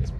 Yes,